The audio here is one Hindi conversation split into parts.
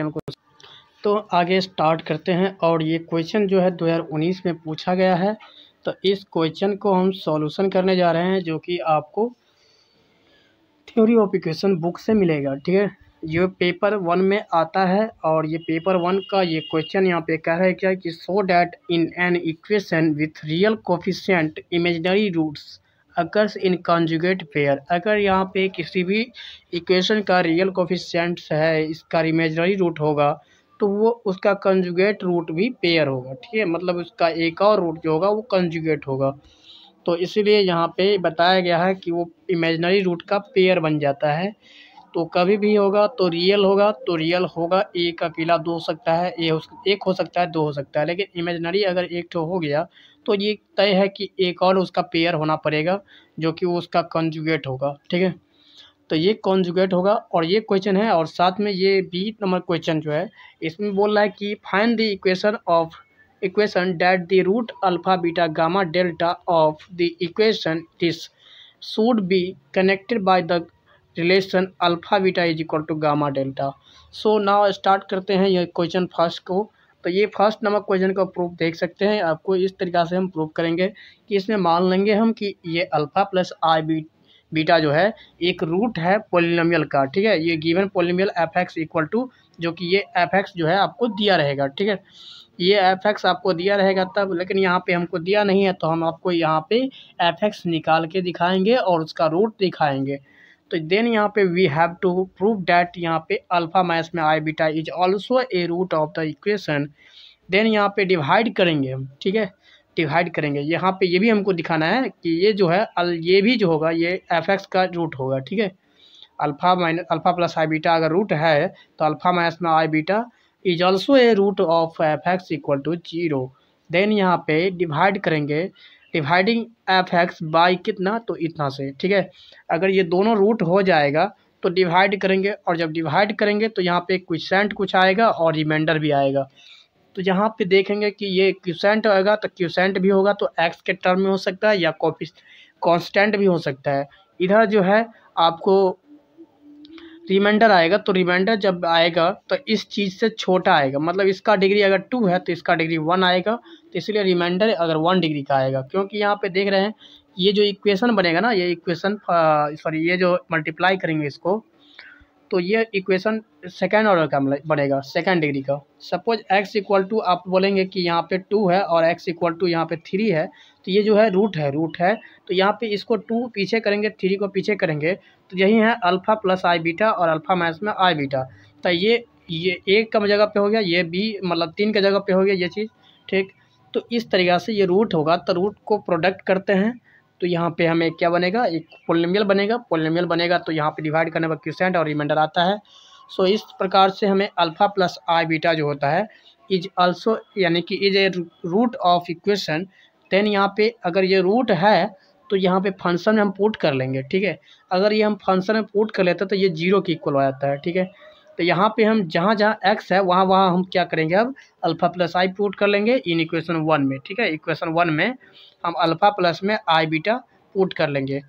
को तो आगे स्टार्ट करते हैं और ये क्वेश्चन जो है 2019 में पूछा गया है। तो इस क्वेश्चन को हम सॉल्यूशन करने जा रहे हैं जो कि आपको थ्योरी ऑफ़ इक्वेशन बुक से मिलेगा, ठीक है? ये पेपर वन में आता है और ये पेपर वन का ये क्वेश्चन यहाँ पे कह रहा है क्या कि so that in an equation with real coefficient imaginary roots occurs in conjugate pair अगर यहाँ पे किसी भी इक्वेशन का रियल कोफिशेंट्स है, इसका इमेजनरी रूट होगा तो वो उसका कंजुगेट रूट भी पेयर होगा, ठीक है? मतलब उसका एक और रूट जो होगा, वो कंजुगेट होगा। तो इसलिए यहाँ पे बताया गया है कि वो इमेजनरी रूट का पेयर बन जाता है। तो कभी भी होगा तो रियल होगा तो रियल होगा। एक अकेला दो हो सकता है ए एक हो सकता है, दो हो सकता है। लेकिन इमेजनरी अगर एक तो हो गया तो ये तय है कि एक और उसका पेयर होना पड़ेगा, जो कि उसका कंजुगेट होगा, ठीक है? तो ये कॉन्जुगेट होगा और ये क्वेश्चन है और साथ में ये बी नंबर क्वेश्चन जो है, इसमें बोल रहा है कि find the equation of equation that the root alpha beta gamma delta of the equation this should be connected by the relation alpha beta is equal to gamma delta. So now start करते हैं ये क्वेश्चन फ़र्स्ट को। तो ये फ़र्स्ट नंबर क्वेश्चन का प्रूफ देख सकते हैं। आपको इस तरीक़ा से हम प्रूफ करेंगे कि इसमें मान लेंगे हम कि ये alpha plus i b, beta जो है, एक रूट है पोलिनोमियल का, ठीक है? ये given polynomial f x equal to जो कि ये एफ़ एक्स जो है आपको दिया रहेगा, ठीक है? ये एफ़ एक्स आपको दिया रहेगा तब, लेकिन यहाँ पे हमको दिया नहीं है तो हम आपको यहाँ पे एफ़ एक्स निकाल के दिखाएँगे और उसका रूट दिखाएँगे। तो देन यहाँ पे we have to prove that यहाँ पे अल्फ़ा माइनस में i beta is also a root of the equation then यहाँ पे डिवाइड करेंगे हम, ठीक है? डिवाइड करेंगे। यहाँ पे ये भी हमको दिखाना है कि ये जो है ये भी जो होगा, ये एफ़ एक्स का रूट होगा, ठीक है? Alpha minus alpha plus i beta अगर रूट है तो अल्फ़ा माइनस में i beta is also a root of f x equal to zero then यहाँ पे डिवाइड करेंगे। डिवाइडिंग एफ़ एक्स बाई कितना? तो इतना से, ठीक है? अगर ये दोनों रूट हो जाएगा तो डिवाइड करेंगे, और जब डिवाइड करेंगे तो यहाँ पे क्यूसेंट कुछ आएगा और रिमाइंडर भी आएगा। तो यहाँ पे देखेंगे कि ये क्यूसेंट आएगा तो क्यूसेंट भी होगा तो एक्स के टर्म में हो सकता है, या कॉपी कॉन्स्टेंट भी हो सकता है। इधर जो है, आपको रिमाइंडर आएगा तो रिमाइंडर जब आएगा तो इस चीज़ से छोटा आएगा। मतलब इसका डिग्री अगर टू है तो इसका डिग्री वन आएगा। तो इसलिए रिमाइंडर अगर वन डिग्री का आएगा, क्योंकि यहाँ पे देख रहे हैं, ये जो इक्वेशन बनेगा ना, ये इक्वेशन सॉरी ये जो मल्टीप्लाई करेंगे इसको तो ये इक्वेशन सेकेंड ऑर्डर का बनेगा सेकेंड डिग्री का। सपोज़ एक्स इक्वल टू आप बोलेंगे कि यहाँ पे टू है और एक्स इक्वल टू यहाँ पे थ्री है तो ये जो है रूट है रूट है। तो यहाँ पे इसको टू पीछे करेंगे थ्री को पीछे करेंगे तो यही है अल्फ़ा प्लस आई बीटा और अल्फ़ा माइनस में आई बीटा तो ये ये एक कम जगह पे हो गया, ये बी मतलब तीन का जगह पे हो गया ये चीज़, ठीक? तो इस तरीक़ा से ये रूट होगा तो रूट को प्रोडक्ट करते हैं। तो यहाँ पे हमें क्या बनेगा? एक पोलिमियल बनेगा। पोलिमियल बनेगा तो यहाँ पे डिवाइड करने पर क्यूसेंट और रिमाइंडर आता है। सो इस प्रकार से हमें अल्फ़ा प्लस आई बीटा जो होता है इज़ आल्सो यानी कि is a root of equation then यहाँ पे अगर ये रूट है तो यहाँ पे फ़ंक्शन में हम पुट कर लेंगे, ठीक है? अगर ये हम फ़ंक्शन में पुट कर लेते हैं तो ये ज़ीरो की इक्वल हो जाता है, ठीक है? तो यहाँ पे हम जहाँ जहाँ एक्स है वहाँ वहाँ हम क्या करेंगे अब? अल्फ़ा प्लस आई पुट कर लेंगे इन इक्वेशन वन में ठीक है? इक्वेशन वन में हम अल्फ़ा प्लस में आई बीटा पुट कर लेंगे।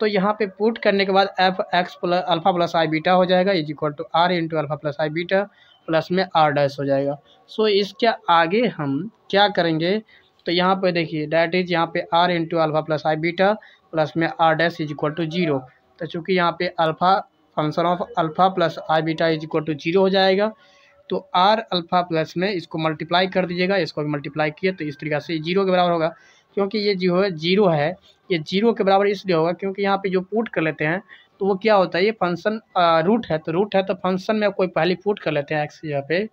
तो यहाँ पे पुट करने के बाद f x plus alpha plus i beta हो जाएगा is equal to r into alpha plus i beta plus में आर डैश हो जाएगा। सो so, इसके आगे हम क्या करेंगे? तो यहाँ पे देखिए डैट इज़ यहाँ पे r into alpha plus i beta plus में r dash is equal to zero. तो चूँकि यहाँ पे alpha function of alpha plus i beta is equal to zero हो जाएगा। तो आर अल्फ़ा प्लस में इसको मल्टीप्लाई कर दीजिएगा, इसको भी मल्टीप्लाई किए तो इस तरीके से ज़ीरो के बराबर होगा, क्योंकि ये जो है ज़ीरो है, ये ज़ीरो के बराबर इसलिए होगा क्योंकि यहाँ पे जो पुट कर लेते हैं तो वो क्या होता है, ये फ़ंक्शन रूट है तो रूट है तो फ़ंक्शन में कोई पहले पुट कर लेते हैं एक्स जगह पे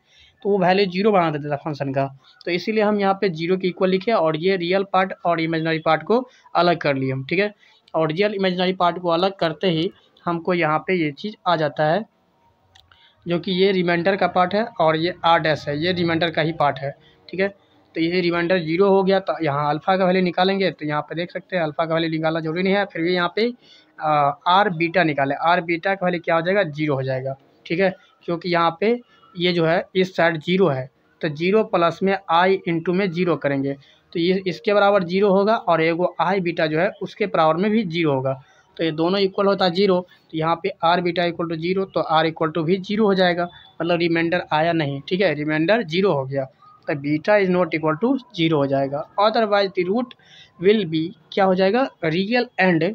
तो वो वैल्यू ज़ीरो बना देता है फ़ंक्शन का। तो इसीलिए हम यहाँ पे ज़ीरो के इक्वल लिखे और ये रियल पार्ट और इमेजनरी पार्ट को अलग कर लिए हम, ठीक है? और रियल इमेजनरी पार्ट को अलग करते ही हमको यहाँ पे ये चीज़ आ जाता है, जो कि ये रिमाइंडर का पार्ट है और ये आर डैश है। ये रिमाइंडर का ही पार्ट है, ठीक है? तो ये रिमाइंडर ज़ीरो हो गया तो यहाँ अल्फ़ा का वैल्यू निकालेंगे तो यहाँ पे देख सकते हैं अल्फ़ा का वैल्यू निकालना ज़रूरी नहीं है। फिर भी यहाँ पे आर बीटा निकाले। आर बीटा का वैल्यू क्या हो जाएगा? ज़ीरो हो जाएगा, ठीक है? क्योंकि यहाँ पे ये जो है, इस साइड ज़ीरो है। तो ज़ीरो प्लस में आई इंटू में ज़ीरो करेंगे। तो ये, इसके बराबर ज़ीरो होगा और एगो आई बीटा जो है, उसके बराबर में भी ज़ीरो होगा। तो ये दोनों इक्वल होता है ज़ीरो तो यहाँ पे r beta equal to zero तो आर इक्वल टू भी ज़ीरो हो जाएगा। मतलब रिमाइंडर आया नहीं, ठीक है? रिमाइंडर ज़ीरो हो गया। तो beta is not equal to zero हो जाएगा। Otherwise the root will be क्या हो जाएगा? रियल एंड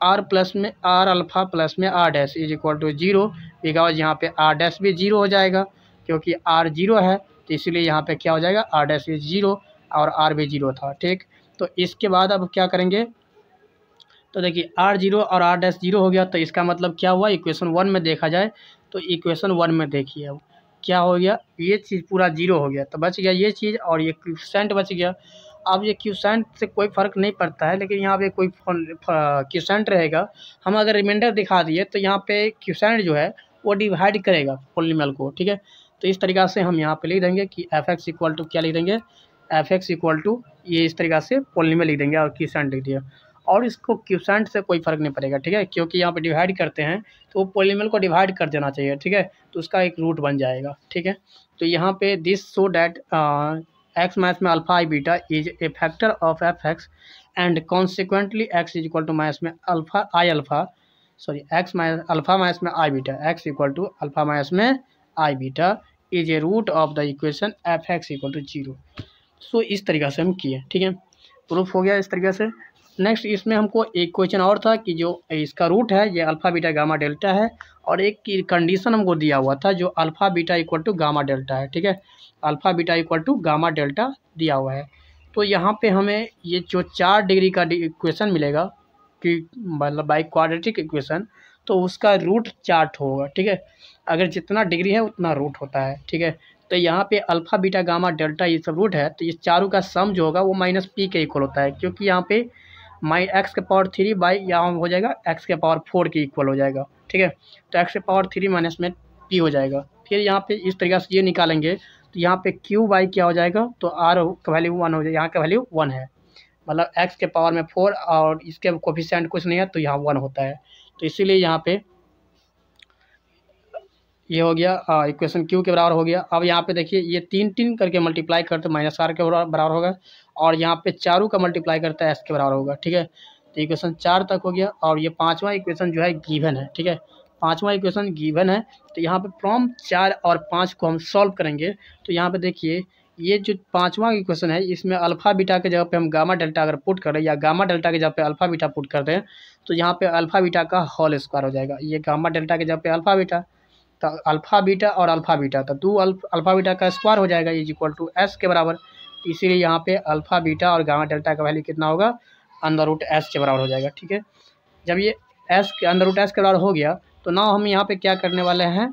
आर प्लस में आर अल्फ़ा प्लस में r dash is equal to zero because यहाँ पे आर डैश भी ज़ीरो हो जाएगा, क्योंकि आर ज़ीरो है तो इसीलिए यहाँ पे क्या हो जाएगा? आर डैश इज़ ज़ीरो और आर भी ज़ीरो था, ठीक? तो इसके बाद अब क्या करेंगे? तो देखिए आर ज़ीरो और आर डैश ज़ीरो हो गया। तो इसका मतलब क्या हुआ? इक्वेशन वन में देखा जाए तो इक्वेशन वन में देखिए अब, क्या हो गया? ये चीज़ पूरा ज़ीरो हो गया। तो बच गया ये चीज़ और ये क्यूसेंट बच गया। अब ये क्यूसेंट से कोई फ़र्क नहीं पड़ता है, लेकिन यहाँ पे कोई क्यूसेंट रहेगा। हम अगर रिमाइंडर दिखा दिए तो यहाँ पे क्यूसेंट जो है, वो डिवाइड करेगा पोलिमल को, ठीक है? तो इस तरीक़ा से हम यहाँ पे लिख देंगे कि एफ़ एक्स इक्वल टू क्या लिख देंगे? एफ़ एक्स इक्वल टू ये इस तरीक़ा से पोलिमल लिख देंगे और क्यूसेंट लिख दिया। और इसको क्यूसेंट से कोई फ़र्क नहीं पड़ेगा, ठीक है? क्योंकि यहाँ पे डिवाइड करते हैं तो वो पोलिमल को डिवाइड कर देना चाहिए, ठीक है? तो उसका एक रूट बन जाएगा, ठीक है? तो यहाँ पे this so that x minus में alpha i beta is a factor of f x and consequently x is equal to minus में alpha i alpha sorry x minus alpha minus में i beta x equal to alpha minus में i beta is a root of the equation f x equal to zero so इस तरीक़े से हम किए, ठीक है? प्रूफ हो गया इस तरीके से? नेक्स्ट इसमें हमको एक क्वेश्चन और था कि जो इसका रूट है, ये अल्फ़ा बीटा गामा डेल्टा है, और एक की कंडीशन हमको दिया हुआ था जो alpha beta equal to gamma delta है, ठीक है? Alpha beta equal to gamma delta दिया हुआ है। तो यहाँ पे हमें ये जो चार डिग्री का इक्वेशन मिलेगा, कि मतलब बाई क्वाड्रेटिक इक्वेशन तो उसका रूट चार्ट होगा, ठीक है? अगर जितना डिग्री है, उतना रूट होता है, ठीक है? तो यहाँ पे अल्फ़ा बीटा गामा डेल्टा ये सब रूट है तो ये चारों का सम जो होगा, वो माइनस पी के इक्वल होता है, क्योंकि यहाँ पे माइ एक्स के पावर थ्री बाई यहाँ हो जाएगा, एक्स के पावर फोर के इक्वल हो जाएगा, ठीक है? तो एक्स के पावर थ्री माइनस में पी हो जाएगा। फिर यहाँ पे इस तरीके से ये निकालेंगे तो यहाँ पे क्यू बाई क्या हो जाएगा? तो आर का वैल्यू वन हो जाएगा यहाँ का वैल्यू वन है। मतलब एक्स के पावर में फोर और इसके कोफिशेंट कुछ नहीं है तो यहाँ वन होता है। तो इसीलिए यहाँ पे ये हो गया इक्वेशन क्यू के बराबर हो गया। अब यहाँ पे देखिए, ये तीन तीन करके मल्टीप्लाई करते माइनस आर के बराबर होगा और यहाँ पे चारों का मल्टीप्लाई करता है एस के बराबर होगा, ठीक है? तो इक्वेशन चार तक हो गया और ये पाँचवा इक्वेशन जो है गिवन है, ठीक है? पाँचवा इक्वेशन गिवन है तो यहाँ पे प्रॉम चार और पाँच को हम सॉल्व करेंगे। तो यहाँ पे देखिए, ये जो पाँचवा इक्वेशन है, इसमें अल्फ़ा बीटा के जगह पे हम गामा डेल्टा अगर पुट करें या गामा डेल्टा के जगह पे अल्फ़ा बीटा पुट करते हैं तो यहाँ पे अल्फ़ा बीटा का होल स्क्वायर हो जाएगा। ये गामा डेल्टा के जगह पे अल्फ़ा बीटा तो अल्फ़ा बीटा और अल्फ़ा बीटा तो टू अल्फ़ा बीटा का स्क्वायर हो जाएगा इज़ इक्वल टू एस के बराबर। इसीलिए यहाँ पे अल्फ़ा बीटा और गामा डेल्टा का वैल्यू कितना होगा? अंदर रूट एस के बराबर हो जाएगा, ठीक है? जब ये एस के, अंदर रूट एस के बराबर हो गया तो ना हम यहाँ पे क्या करने वाले हैं?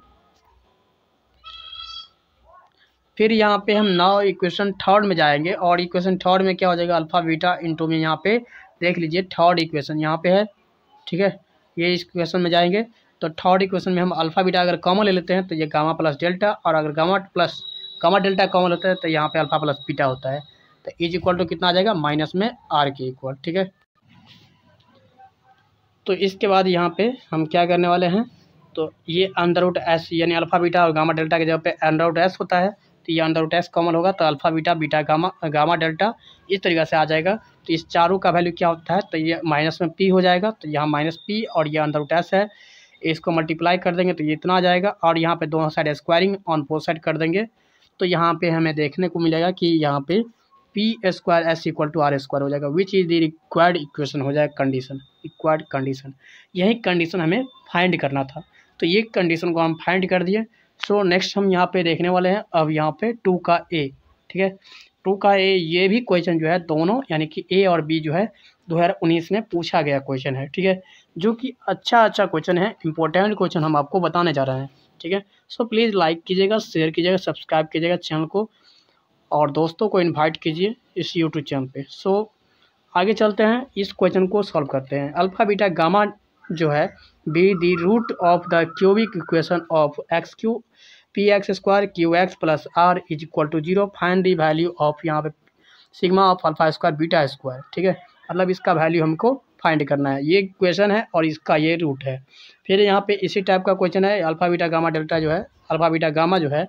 फिर यहाँ पे हम नाउ इक्वेशन थर्ड में जाएँगे और इक्वेशन थर्ड में क्या हो जाएगा? अल्फ़ा बीटा इंटू में यहाँ पे देख लीजिए थर्ड इक्वेशन यहाँ पे है, ठीक है? ये इस इक्वेशन में जाएँगे। तो थर्ड इक्वेशन में हम अल्फ़ा बीटा अगर कॉमन ले लेते हैं तो ये गामा प्लस डेल्टा और अगर gamma plus gamma delta common होता है तो यहाँ पे अल्फ़ा प्लस बीटा होता है। तो इज़ इक्वल टू कितना आ जाएगा? माइनस में आर के इक्वल ठीक है? तो इसके बाद यहाँ पे हम क्या करने वाले हैं? तो ये अंडर रूट एस यानी अल्फ़ा बीटा और गामा डेल्टा के जगह पे अंडर रूट एस होता है। तो ये अंडर रूट एस कॉमन होगा तो alpha beta beta gamma gamma delta इस तरीके से आ जाएगा। तो इस चारों का वैल्यू क्या होता है? तो ये माइनस में पी हो जाएगा। तो यहाँ माइनस पी और ये अंडर रूट एस है। इसको मल्टीप्लाई कर देंगे तो ये इतना आ जाएगा और यहाँ पे दोनों side squaring on four side कर देंगे। तो यहाँ पे हमें देखने को मिलेगा कि यहाँ पे p square s equal to r square हो जाएगा which is the required equation हो जाएगा कंडीशन रिक्वायर्ड कंडीशन यही कंडीशन हमें फाइंड करना था। तो ये कंडीशन को हम फाइंड कर दिए। सो नेक्स्ट हम यहाँ पे देखने वाले हैं, अब यहाँ पे टू का ए ठीक है? टू का ए ये भी क्वेश्चन जो है, दोनों, यानी कि ए और बी जो है 2019 में पूछा गया क्वेश्चन है, ठीक है? जो कि अच्छा अच्छा क्वेश्चन है इंपॉर्टेंट क्वेश्चन हम आपको बताने जा रहे हैं, ठीक है? सो प्लीज़ लाइक कीजिएगा शेयर कीजिएगा सब्सक्राइब कीजिएगा चैनल को और दोस्तों को इन्वाइट कीजिए इस यूट्यूब चैनल पे। सो आगे चलते हैं, इस क्वेश्चन को सॉल्व करते हैं। अल्फ़ा, बीटा, गामा जो है be the root of the cubic equation of x q p x square q x plus r is equal to zero find the value of यहाँ पे sigma of alpha square beta square ठीक है? मतलब इसका वैल्यू हमको फाइंड करना है। ये क्वेश्चन है और इसका ये रूट है। फिर यहाँ पे इसी टाइप का क्वेश्चन है अल्फ़ा बीटा गामा डेल्टा जो है अल्फ़ा बीटा गामा जो है,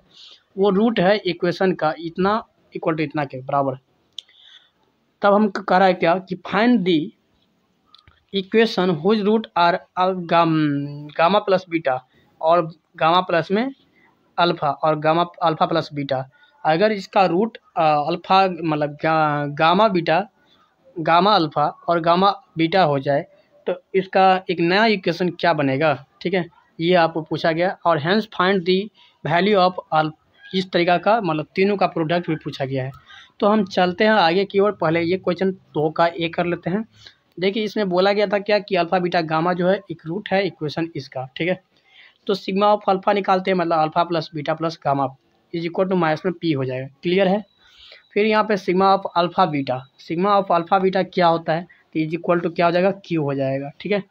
वो रूट है इक्वेशन का, इतना इक्वल टू इतना के, बराबर तब हम कह रहा है क्या कि find the equation whose root are gamma plus beta और गामा प्लस में अल्फ़ा और गामा अल्फ़ा प्लस बीटा अगर इसका रूट अल्फ़ा मतलब गामा बीटा गामा अल्फ़ा और गामा बीटा हो जाए तो इसका एक नया इक्वेशन क्या बनेगा? ठीक है, ये आपको पूछा गया। और hence find the value of अल इस तरीका का मतलब तीनों का प्रोडक्ट भी पूछा गया है। तो हम चलते हैं आगे की ओर। पहले ये क्वेश्चन दो का ए कर लेते हैं। देखिए, इसमें बोला गया था क्या कि अल्फ़ा बीटा गामा जो है, एक रूट है इक्वेशन इसका, ठीक है? तो सिग्मा ऑफ़ अल्फ़ा निकालते हैं मतलब alpha plus beta plus gamma is equal to minus में पी हो जाएगा। क्लियर है? फिर यहाँ पे sigma of alpha beta sigma of alpha beta क्या होता है? तो इज़ इक्वल टू क्या हो जाएगा? क्यू हो जाएगा, ठीक है?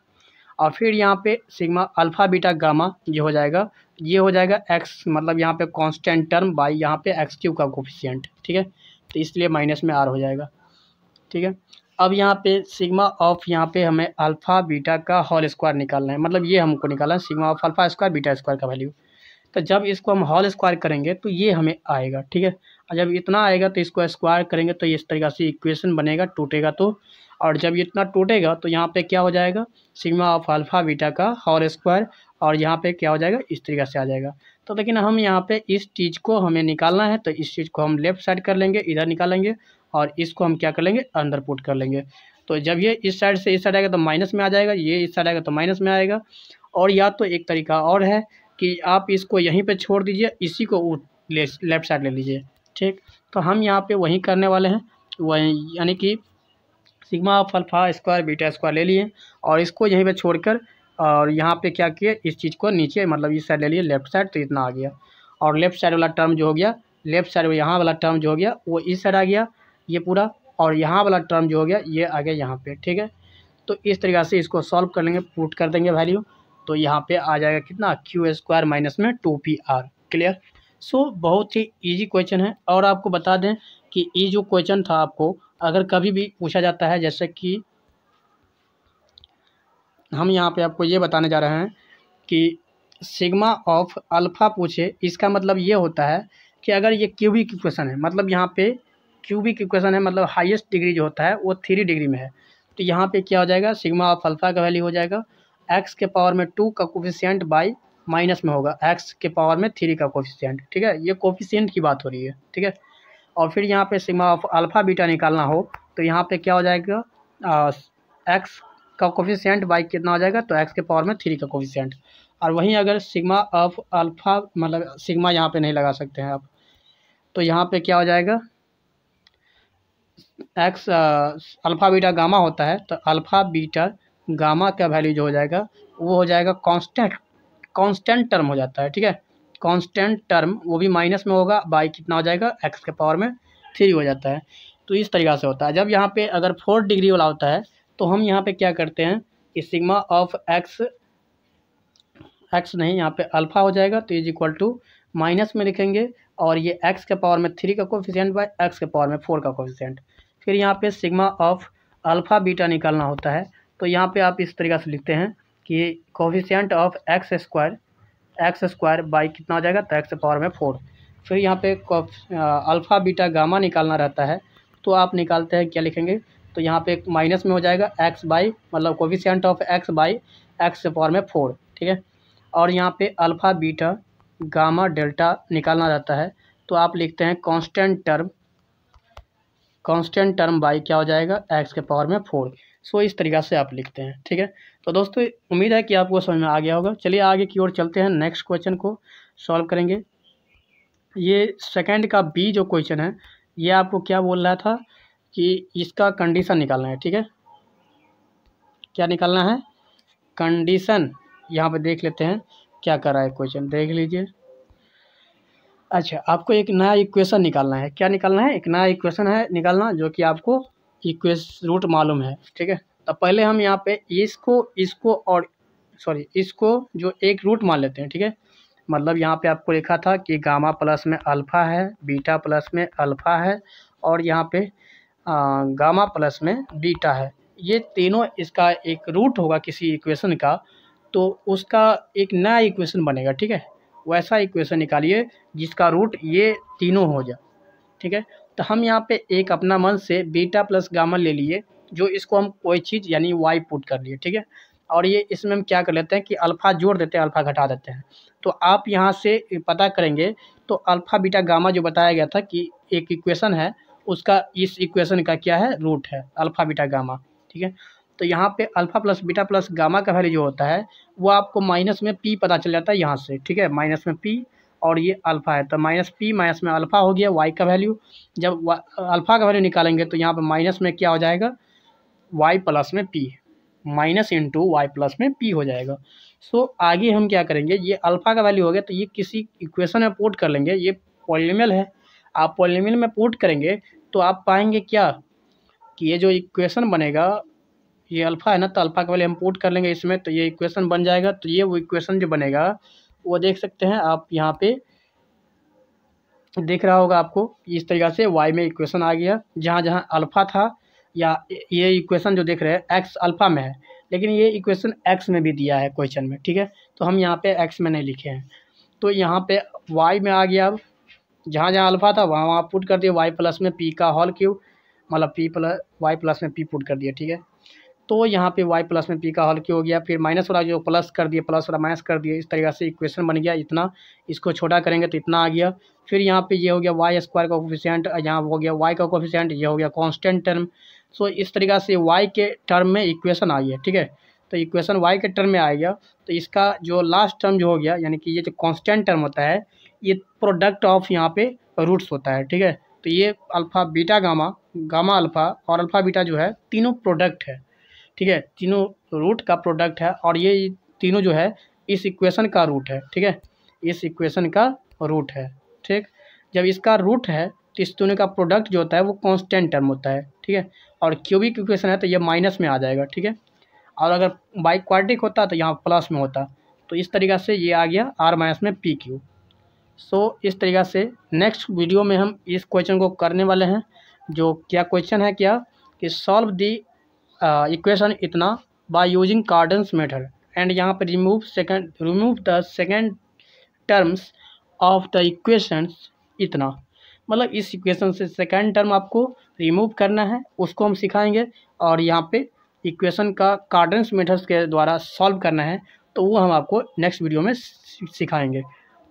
और फिर यहाँ पे सिग्मा अल्फ़ा बीटा गामा ये हो जाएगा। ये हो जाएगा एक्स मतलब यहाँ पे कांस्टेंट टर्म बाई यहाँ पे एक्स क्यू का कोफिशियंट ठीक है? तो इसलिए माइनस में आर हो जाएगा, ठीक है? अब यहाँ पे सिग्मा ऑफ़ यहाँ पे हमें अल्फ़ा बीटा का होल स्क्वायर निकालना है। मतलब ये हमको निकालना है sigma of alpha square beta square का वैल्यू तो जब इसको हम हॉल स्क्वायर करेंगे तो ये हमें आएगा, ठीक है? और जब इतना आएगा तो इसको स्क्वायर करेंगे तो इस तरीक़ा से इक्वेशन बनेगा, टूटेगा तो। और जब इतना टूटेगा तो यहाँ पे क्या हो जाएगा? सिग्मा ऑफ़ अल्फ़ा बीटा का हॉल स्क्वायर और यहाँ पे क्या हो जाएगा? इस तरीक़ा से आ जाएगा। तो लेकिन हम यहाँ पे इस चीज़ को हमें निकालना है तो इस चीज़ को हम लेफ़्ट साइड कर लेंगे, इधर निकालेंगे और इसको हम क्या कर लेंगे? अंदर पुट कर लेंगे। तो जब ये इस साइड से इस साइड आएगा तो माइनस में आ जाएगा, ये इस साइड आएगा तो माइनस में आएगा। और या तो एक तरीका और है कि आप इसको यहीं पे छोड़ दीजिए, इसी को लेफ़्ट साइड ले लीजिए, ठीक? तो हम यहाँ पे वहीं करने वाले हैं। वहीं, यानी कि sigma of alpha square beta square ले लिए और इसको यहीं पे छोड़कर, और यहाँ पे क्या किए इस चीज़ को नीचे मतलब इस साइड ले लिए लेफ़्ट साइड तो इतना आ गया। और लेफ़्ट साइड वाला टर्म जो हो गया लेफ़्ट साइड यहाँ वाला टर्म जो हो गया, वो इस साइड आ गया, ये पूरा। और यहाँ वाला टर्म जो हो गया, ये आ गया यहाँ पे, ठीक है? तो इस तरीक़े से इसको सॉल्व कर लेंगे पुट कर देंगे वैल्यू तो यहाँ पे आ जाएगा कितना? क्यू स्क्वायर माइनस में two p r clear so बहुत ही इजी क्वेश्चन है। और आपको बता दें कि ये जो क्वेश्चन था आपको, अगर कभी भी पूछा जाता है, जैसे कि हम यहाँ पे आपको ये बताने जा रहे हैं कि सिग्मा ऑफ़ अल्फ़ा पूछे, इसका मतलब ये होता है कि अगर ये क्यूबिक इक्वेशन है मतलब यहाँ पे क्यूबिक इक्वेशन है मतलब हाईएस्ट डिग्री जो होता है, वो थ्री डिग्री में है। तो यहाँ पे क्या हो जाएगा? सिग्मा ऑफ़ अल्फ़ा का वैल्यू हो जाएगा। एक्स के पावर में टू का कोफिशियंट बाई माइनस में होगा। एक्स के पावर में थ्री का कोफिशियंट ठीक है? ये कोफिशियंट की बात हो रही है, ठीक है? और फिर यहाँ पे सिग्मा ऑफ़ अल्फ़ा बीटा निकालना हो तो यहाँ पे क्या हो जाएगा? एक्स का कोफिशियंट बाई कितना हो जाएगा? तो एक्स के पावर में थ्री का कोफिशियंट और वहीं अगर सिग्मा ऑफ़ अल्फ़ा मतलब सिग्मा यहाँ पे नहीं लगा सकते हैं आप तो यहाँ पे क्या हो जाएगा? एक्स अल्फ़ा बीटा गामा होता है तो अल्फ़ा बीटा गामा का वैल्यू जो हो जाएगा, वो हो जाएगा कांस्टेंट कांस्टेंट टर्म हो जाता है, ठीक है? कांस्टेंट टर्म वो भी माइनस में होगा बाई कितना हो जाएगा? एक्स के पावर में थ्री हो जाता है। तो इस तरीक़ा से होता है। जब यहाँ पे अगर फोर डिग्री वाला होता है तो हम यहाँ पे क्या करते हैं? कि सिग्मा ऑफ़ एक्स एक्स नहीं, यहाँ पे अल्फ़ा हो जाएगा तो इज़ इक्वल टू माइनस में लिखेंगे, और ये एक्स के पावर में थ्री का कोफिशियंट बाय एक्स के पावर में फोर का कोफिशियंट फिर यहाँ पे सिग्मा ऑफ़ अल्फ़ा बीटा निकालना होता है। तो यहाँ पे आप इस तरीका से लिखते हैं कि coefficient of x square x square by कितना हो जाएगा? तो एक्स पावर में फोर फिर यहाँ पे अल्फ़ा बीटा गामा निकालना रहता है। तो आप निकालते हैं, क्या लिखेंगे? तो यहाँ पे माइनस में हो जाएगा एक्स बाई मतलब coefficient of x by x power में फोर ठीक है? और यहाँ पे अल्फ़ा बीटा गामा डेल्टा निकालना रहता है। तो आप लिखते हैं constant term constant term by क्या हो जाएगा? एक्स के पावर में फोर सो इस तरीक़ा से आप लिखते हैं, ठीक है? तो दोस्तों, उम्मीद है कि आपको समझ में आ गया होगा। चलिए आगे की ओर चलते हैं नेक्स्ट क्वेश्चन को सॉल्व करेंगे। ये सेकंड का बी जो क्वेश्चन है, ये आपको क्या बोल रहा था कि इसका कंडीशन निकालना है, ठीक है? क्या निकालना है? कंडीशन यहाँ पे देख लेते हैं, क्या कर रहा है क्वेश्चन देख लीजिए। अच्छा आपको एक नया इक्वेशन निकालना है। क्या निकालना है? एक नया इक्वेशन है निकालना, जो कि आपको इक्वेस रूट मालूम है ठीक है? तो पहले हम यहाँ पे इसको इसको और सॉरी इसको जो एक रूट मान लेते हैं ठीक है? मतलब यहाँ पे आपको लिखा था कि गामा प्लस में अल्फ़ा है बीटा प्लस में अल्फ़ा है और यहाँ पे आ, गामा प्लस में बीटा है। ये तीनों इसका एक रूट होगा किसी इक्वेशन का तो उसका एक नया इक्वेशन बनेगा ठीक है? वैसा इक्वेशन निकालिए जिसका रूट ये तीनों हो जाए ठीक है? तो हम यहाँ पे एक अपना मन से बीटा प्लस गामा ले लिए, जो इसको हम कोई चीज़, यानी वाई पुट कर लिए, ठीक है? और ये इसमें हम क्या कर लेते हैं कि अल्फ़ा जोड़ देते हैं अल्फ़ा घटा देते हैं। तो आप यहाँ से पता करेंगे तो अल्फ़ा बीटा गामा जो बताया गया था कि एक इक्वेशन है, उसका इस इक्वेशन का क्या है? रूट है अल्फ़ा बीटा गामा ठीक है? तो यहाँ पे alpha plus beta plus gamma का वैल्यू जो होता है, वो आपको माइनस में पी पता चल जाता है यहाँ से, ठीक है? माइनस में पी और ये अल्फ़ा है। तो माइनस पी माइनस में अल्फ़ा हो गया वाई का वैल्यू जब अल्फ़ा का वैल्यू निकालेंगे तो यहाँ पर माइनस में क्या हो जाएगा? वाई प्लस में p minus into y plus में पी हो जाएगा। सो so, आगे हम क्या करेंगे? ये अल्फ़ा का वैल्यू हो गया तो ये किसी इक्वेशन में पोर्ट कर लेंगे। ये पॉलिमियल है। आप पॉलिमियल में पोर्ट करेंगे तो आप पाएँगे क्या? कि ये जो इक्वेशन बनेगा ये अल्फ़ा है ना तो अल्फ़ा का वैल्यू हम पोर्ट कर लेंगे इसमें तो ये इक्वेशन बन जाएगा। तो ये वो इक्वेशन जो बनेगा वो देख सकते हैं, आप यहाँ पे देख रहा होगा आपको इस तरीक़ा से वाई में इक्वेशन आ गया। जहाँ जहाँ अल्फ़ा था या ये इक्वेशन जो देख रहे हैं एक्स अल्फ़ा में है, लेकिन ये इक्वेशन एक्स में भी दिया है क्वेश्चन में, ठीक है? तो हम यहाँ पे एक्स में नहीं लिखे हैं। तो यहाँ पे वाई में आ गया अब। जहाँ जहाँ अल्फ़ा था, वहाँ वहाँ पुट कर दिया वाई प्लस में पी का हॉल क्यू मतलब पी प्लस वाई प्लस में पी पुट कर दिया, ठीक है? तो यहाँ पे वाई प्लस में पी का हल क्यों हो गया? फिर माइनस वाला जो प्लस कर दिया प्लस वाला माइनस कर दिया, इस तरीके से इक्वेशन बन गया, इतना इसको छोटा करेंगे तो इतना आ गया। फिर यहाँ पे ये यह हो गया वाई स्क्वायर का कोफिशियंट यहाँ हो गया वाई का कोफिशियंट ये हो गया कॉन्स्टेंट टर्म सो इस तरीका से वाई के टर्म में इक्वेशन आ गया, ठीक है? तो इक्वेशन वाई के टर्म में आ गया। तो इसका जो लास्ट टर्म जो हो गया, यानी कि ये जो कॉन्स्टेंट टर्म होता है, ये प्रोडक्ट ऑफ़ यहाँ पे रूट्स होता है, ठीक है? तो ये alpha beta gamma gamma alpha और अल्फ़ा बीटा जो है, तीनों प्रोडक्ट है। ठीक है, तीनों रूट का प्रोडक्ट है और ये तीनों जो है, इस इक्वेशन का रूट है, ठीक है? इस इक्वेशन का रूट है, ठीक? जब इसका रूट है तो इस दोनों का प्रोडक्ट जो होता है, वो कांस्टेंट टर्म होता है, ठीक है? और क्यूबिक इक्वेशन है तो ये माइनस में आ जाएगा, ठीक है? और अगर बाई क्वाड्रिक होता तो यहाँ प्लस में होता। तो इस तरीक़ा से ये आ गया आर माइनस में पी क्यू सो इस तरीक़ा से नेक्स्ट वीडियो में हम इस क्वेश्चन को करने वाले हैं, जो क्या क्वेश्चन है, क्या? कि सॉल्व दी इक्वेशन इतना by using Cardan's method and यहाँ पर remove second remove the second terms of the equations इतना। मतलब इस इक्वेशन से सेकंड टर्म आपको रिमूव करना है, उसको हम सिखाएँगे। और यहाँ पे इक्वेशन का कार्डन्स मेथड्स के द्वारा सॉल्व करना है तो वो हम आपको नेक्स्ट वीडियो में सिखाएँगे।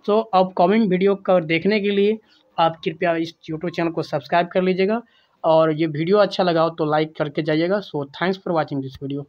तो अब कॉमिंग वीडियो का देखने के लिए आप कृपया इस यूट्यूब चैनल को सब्सक्राइब कर लीजिएगा। और ये वीडियो अच्छा लगा हो तो लाइक करके जाइएगा। So thanks for watching this video